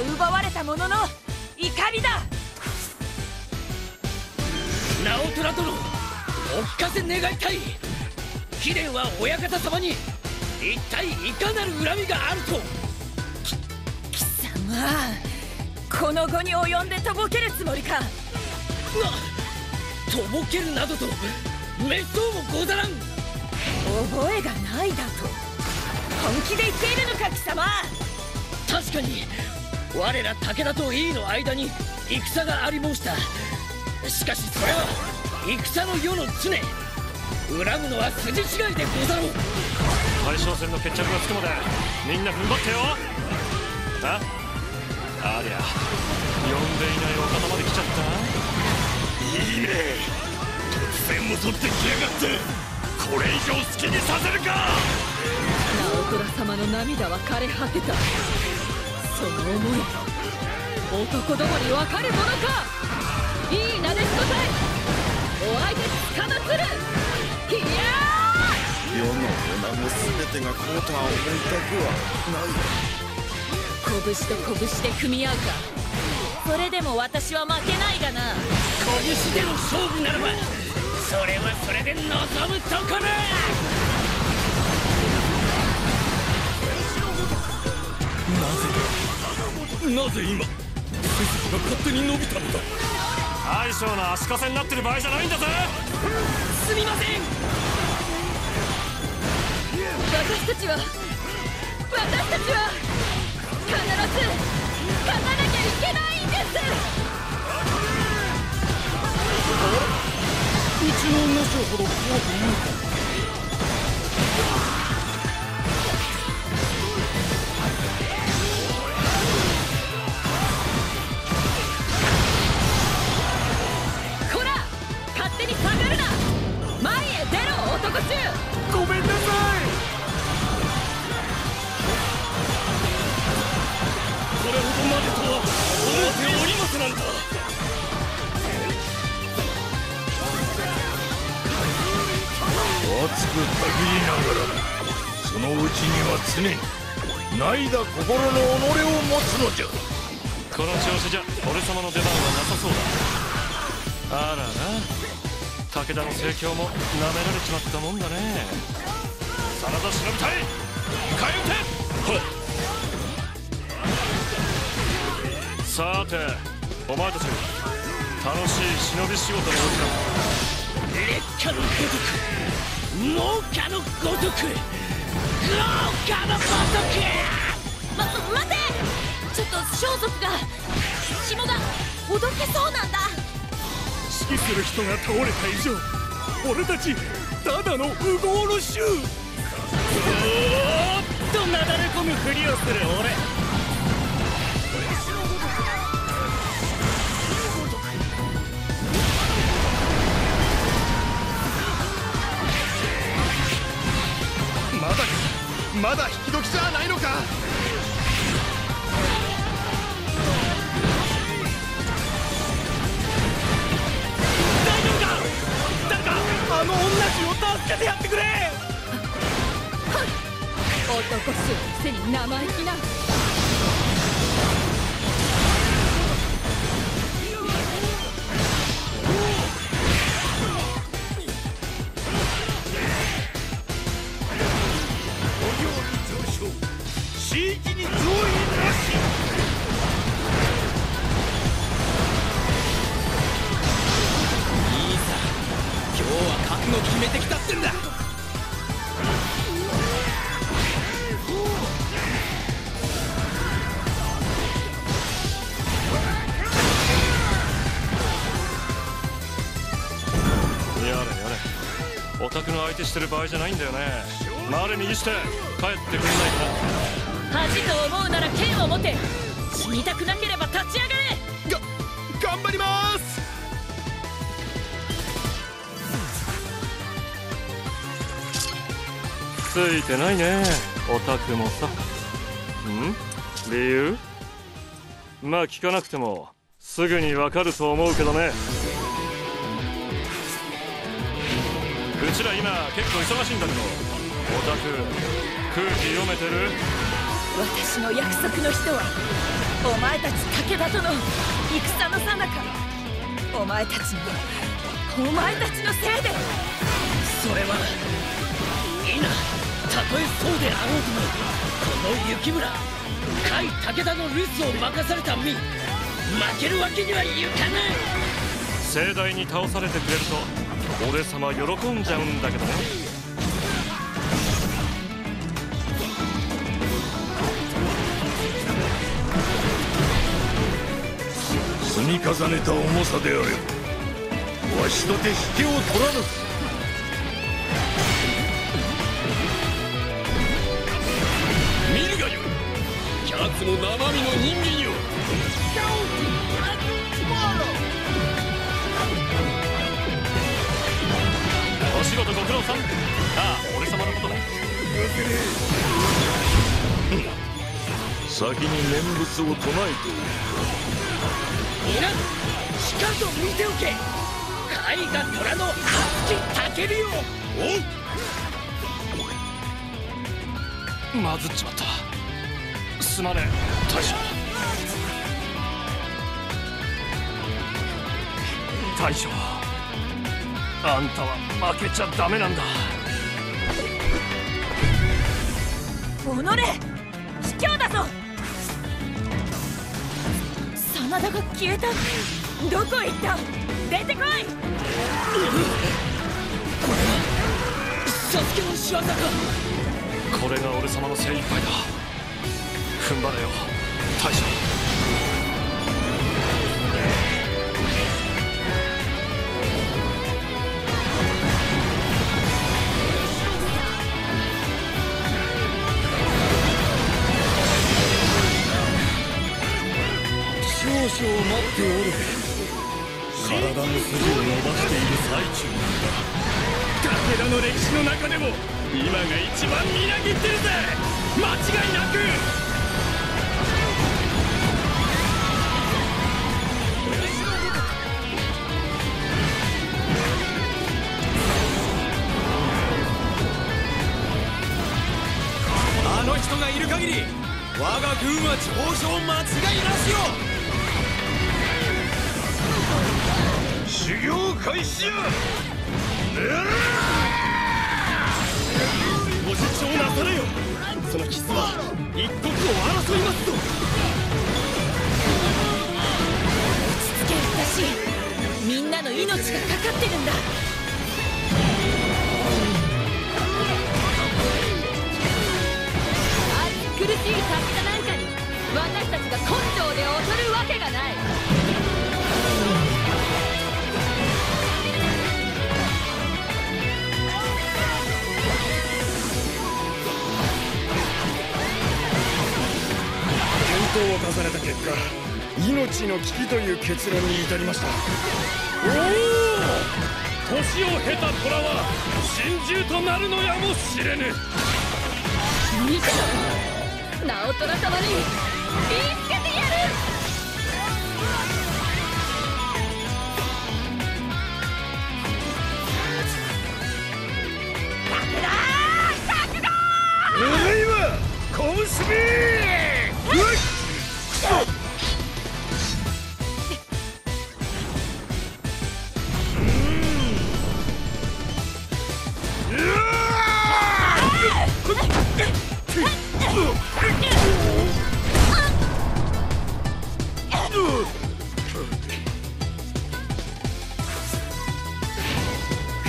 奪われたものの怒りだ。直虎殿お聞かせ願いたい。貴殿は親方様に一体いかなる恨みがあると。貴様この後に及んでとぼけるつもりか。なとぼけるなどと滅相もござらん。覚えがないだと本気で言っているのか貴様。確かに我ら武田と井伊の間に戦があり申した。しかしそれは戦の世の常。恨むのは筋違いでござろう。大将戦の決着がつくまでみんな踏ん張ってよ。あ？ありゃ呼んでいないお方まで来ちゃった。いいね。突然襲ってきやがって。これ以上好きにさせるか。直虎様の涙は枯れ果てたその思い男どもに分かるものか。いいなでしこ隊お相手つかまつる。いや世の女も全てがこうとは思いたくはない。拳と拳で組み合うか。それでも私は負けないがな。拳での勝負ならばそれはそれで望むところなぜ今背筋が勝手に伸びたのだ？大将の足かせになってる場合じゃないんだぜ！すみません！私たちは私たちは必ず勝たなきゃいけないんです！うちの女将ほど怖くないかなんだ。熱くたぎりながらそのうちには常にないだ心の己を持つのじゃ。この調子じゃ俺様の出番はなさそうだ。あらな。武田の盛況も舐められちまったもんだね。真田忍び隊迎え撃て。さて。お前たち楽しい忍び仕事の時だ劣化のごとく猛火のごとく豪華のごとくま待てちょっと装束が紐がほどけそうなんだ指揮する人が倒れた以上俺たちただの烏合の衆おーっとなだれ込むふりをする俺まだ引き時じゃないのか？大丈夫か？誰かあの女衆を助けてやってくれ！男衆のくせに生意気な相手してる場合じゃないんだよね。回れ右して帰ってくんないか恥と思うなら剣を持て。死にたくなければ立ち上がれ。が頑張ります。ついてないね。オタクもさ。ん？理由？まあ聞かなくてもすぐにわかると思うけどねちら今結構忙しいんだけどオタク空気読めてる？私の約束の人はお前たち武田との戦のさなか。お前たちのお前たちのせいで。それはいいなたとえそうであろうともこの雪村甲斐武田の留守を任された身負けるわけにはいかない盛大に倒されてくれると俺様喜んじゃうんだけどね。積み重ねた重さであればわしとて引けを取らぬ。見るがよい。奴も生身の人間よ。事ご苦労さんああ俺様のことだ先に念仏を唱えておくか皆しかと見ておけ。甲斐が虎の熱きたけびをまずっちまったすまねえ大将大将。あんたは負けちゃダメなんだ。己！卑怯だぞ！真田が消えた！どこへ行った？出てこい！サスケの仕業かこれが俺様の精一杯だ。踏ん張れよ大将ておる体の筋を伸ばしている最中なんだ武田の歴史の中でも今が一番みなぎってるぜ。間違いなく。あの人がいる限り我が軍は上昇間違いなしよ。修行開始や。ご主張なされよ。そのキスは一刻を争いみんなの命がかかってるんだ。果命の危機という結論に至りました。おお年を経た虎は神獣となるのやもしれぬ。見てろ。直虎様に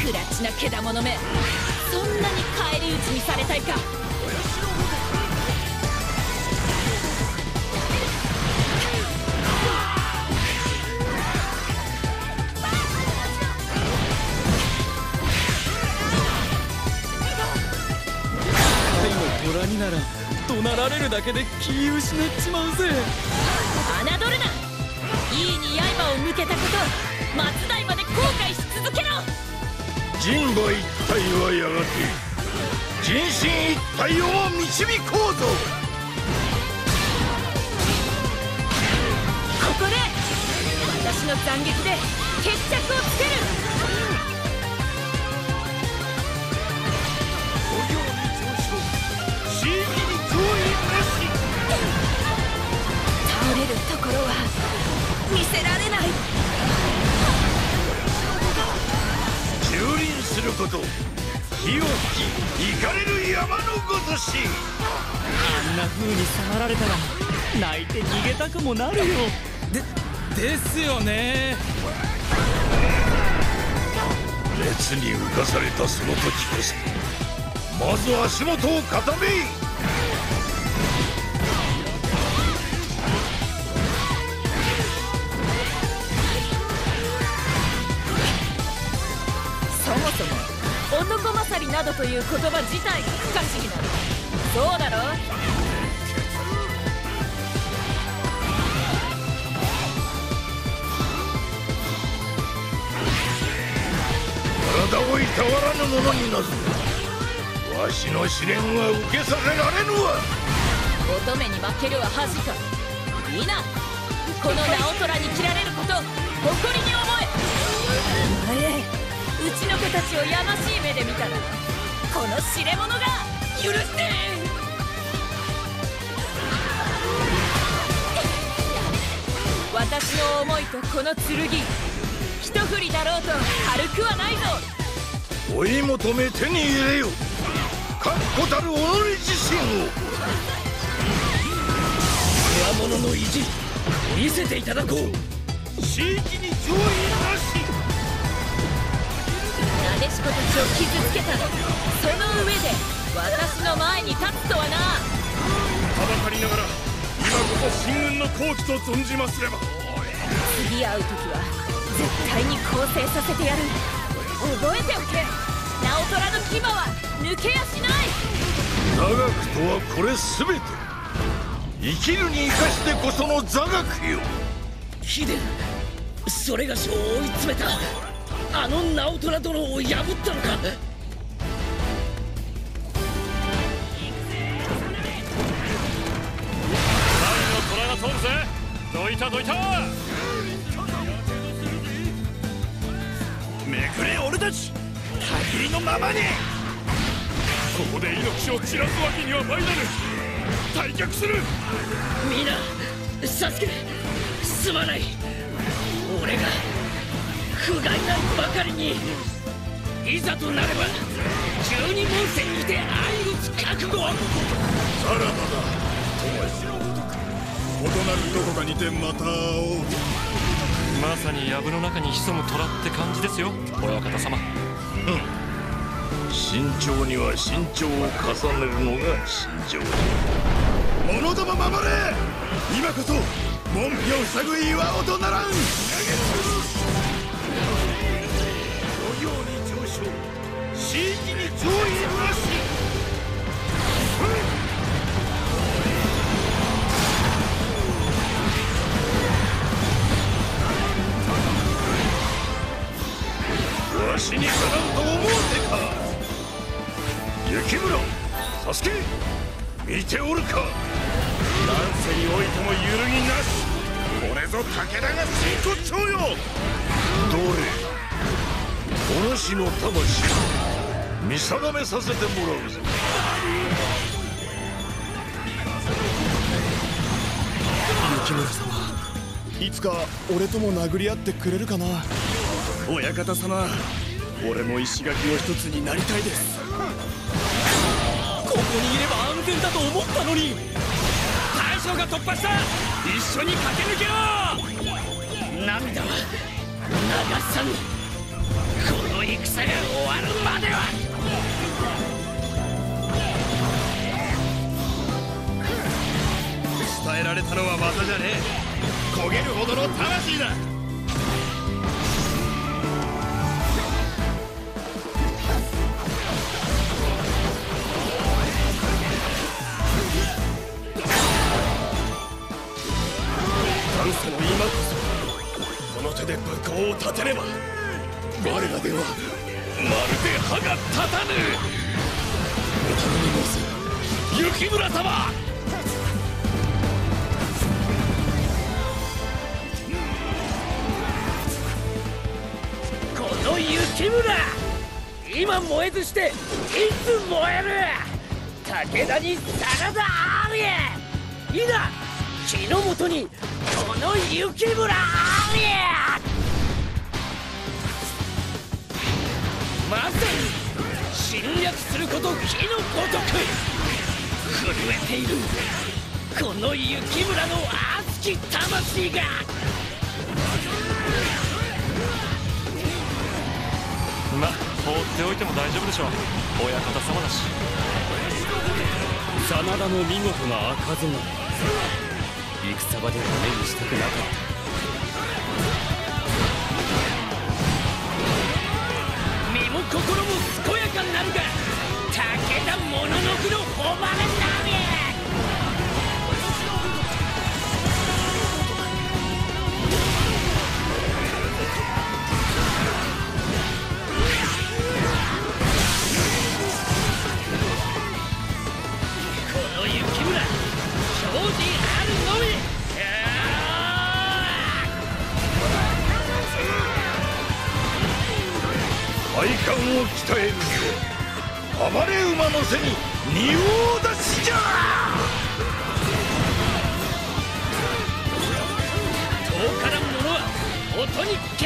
不らちなけだものめ。そんなに返り討ちにされたいか。虎になら怒鳴られるだけで気失っちまうぜ。侮るな。いいに刃を向けたこと松代まで後悔し続けろ人馬一体はやがて人心一体を導こうぞ。ここで私の斬撃で決着をつける。倒れるところは見せられない。しこと。火を吹き行かれる山のごとし。あんな風に迫られたら泣いて逃げたくもなるよ。でですよね。熱に浮かされたその時こそまず足元を固めい男勝りなどという言葉自体が不可思議なのそうだろ？体をいたわらぬ者になぞわしの試練は受けさせられぬわ。乙女に負けるは恥か。いいな。この直虎に切られること誇りに思えちの子たちをやましい目で見たらこの知れ者が許して私の思いとこの剣一振りだろうと軽くはないぞ。追い求め手に入れよ確固たる己自身を魔物の意地見せていただこう。地域に上位なでしこたちを傷つけたその上で私の前に立つとはな。はばかりながら今こそ秦軍の好機と存じますれば。次会う時は絶対に更生させてやる。覚えておけ。直虎の牙は抜けやしない。座学とはこれ全て。生きるに生かしてこその座学よ。ヒデンそれがしを追い詰めたあの直虎殿を破ったのか？通るぜ。どいたどいた。めくれ俺たち。たぎりのままに。ここで命を散らすわけには参らぬ退却する。皆サスケすまない。俺が不甲斐ないばかりにいざとなれば十二門戦にて相打つ覚悟。さらばだ異なるどこかにてまた会おうまさに藪の中に潜む虎って感じですよ。親方様。慎重には慎重を重ねるのが慎重。者ども守れ。今こそ門扉を塞ぐ岩尾とならん地域定めさせてもらうぞ雪村様いつか俺とも殴り合ってくれるかな？親方様俺も石垣を一つになりたいです。ここにいれば安全だと思ったのに。大将が突破した。一緒に駆け抜けろ。涙は流さぬ。この戦が終わるまではえられたのは技じゃねえ。焦げるほどの魂だ。元祖の今こそこの手で武功を立てれば我らではまるで歯が立たぬ。お頼みます雪村様燃えずしていつ燃える。武田に真田ありいざ日の本にこの雪村ありまさに侵略すること火のごとく。震えているこの雪村の熱き魂が。放っておいても大丈夫でしょう。親方様だし。真田の見事な赤備戦場では目にしたくなかった。体幹を鍛えるぜ暴れ馬の背に仁王立ちじゃ遠からん者は音に聞け。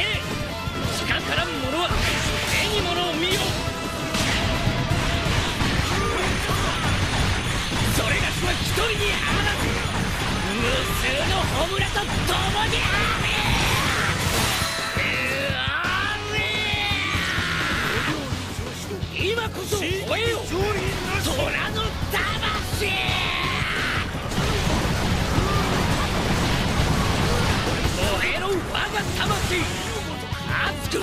近からん者は目に物を見よそれがしは一人にあらず無数の穂村と共にあ今こそ吠えよ虎の魂燃えろ我が魂！熱く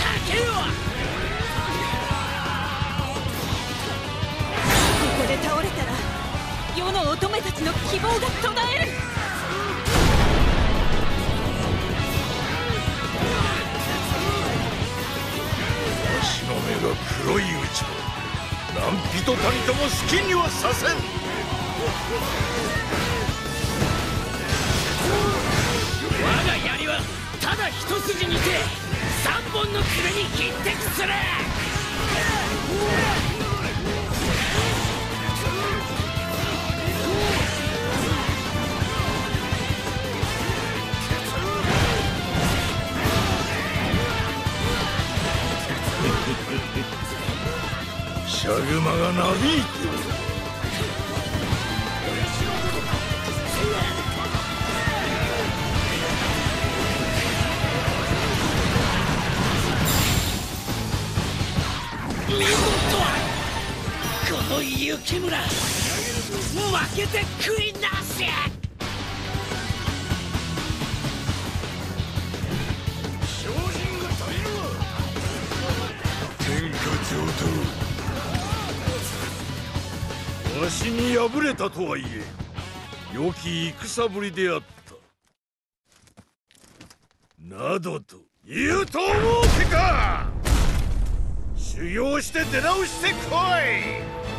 竹よ！ここで倒れたら世の乙女たちの希望が途絶とたりとも好きにはさせん。我が槍はただ一筋にて三本の爪に匹敵する。がなびいて見事この雪村負けて食いなし天下上等わしに敗れたとはいえ良き戦ぶりであった。などと言うと思うてか。修行して出直してこい。